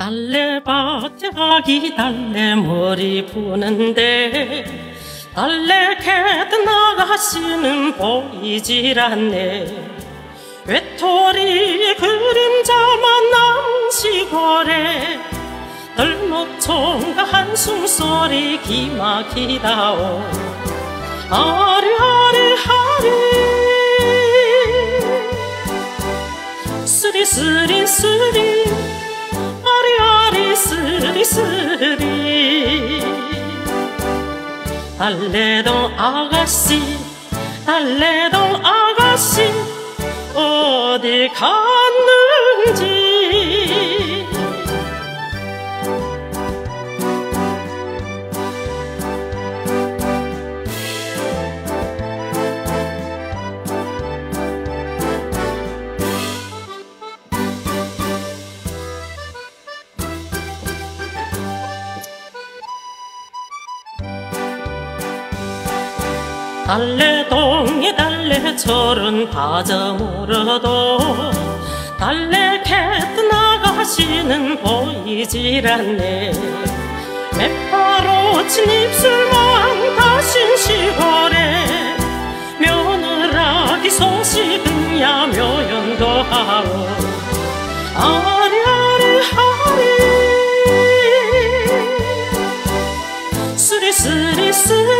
달래밭에 가기 달래 머리 부는데 달래 캐드 나가시는 보이질 않네. 외톨이 그림자만 남 시골에 덜목총과 한숨 소리 기막히다오. 아리아리 하리. 쓰리쓰리 쓰리 아리아리 쓰리 달래동 아가씨 달래동 아가씨 어디 갔는지 달래동에 달래철은 바저물어도 달래 캐트 나가시는 보이질 않네. 매파로친 입술만 가신 시골에 며느라기 소식은 야 묘연도 하오. 아리아리 하리. 쓰리쓰리 쓰리 아리아리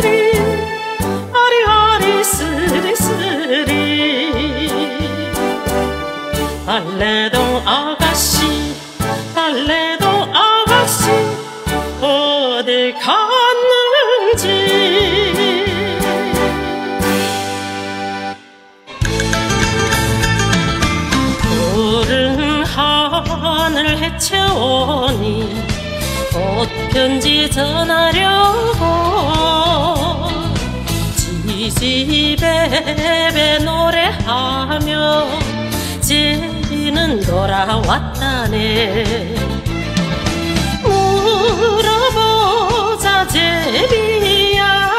달래동 아가씨 달래동 아가씨 어디 갔는지. 푸른 하늘 헤쳐오니 꽃편지 전하려고 지지배배 노래하며 제비는 돌아왔다네. 물어보자 제비야.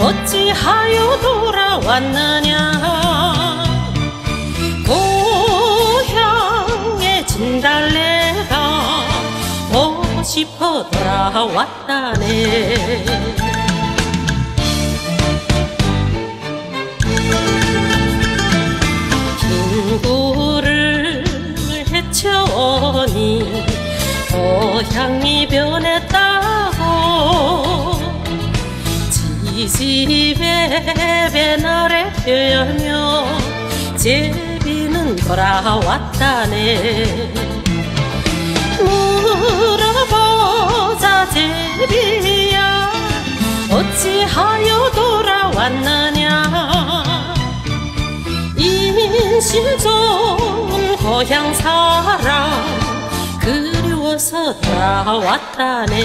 어찌하여 돌아왔느냐. 고향의 진달래가 보고 싶어 돌아왔다네 고향이 변했다고. 지지배배 나래 표현며 제비는 돌아왔다네. 물어보자 제비야. 어찌하여 돌아왔느냐. 인실 좋은 고향 사람 그리워서 돌아왔다네.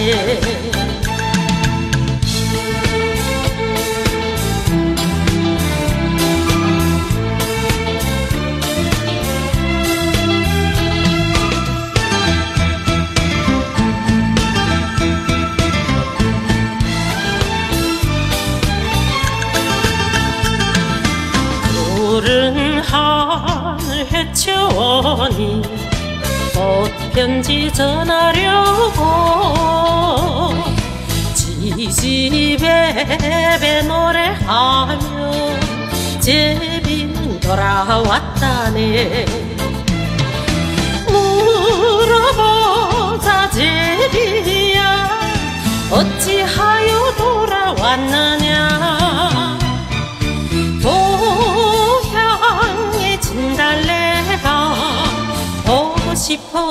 푸른 하늘 헤쳐오니 꽃편지 전하려고 지지배배 노래하며 제비는 돌아왔다네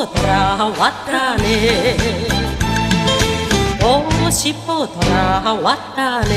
싶어 돌아왔다네 보고 싶어 돌아왔다네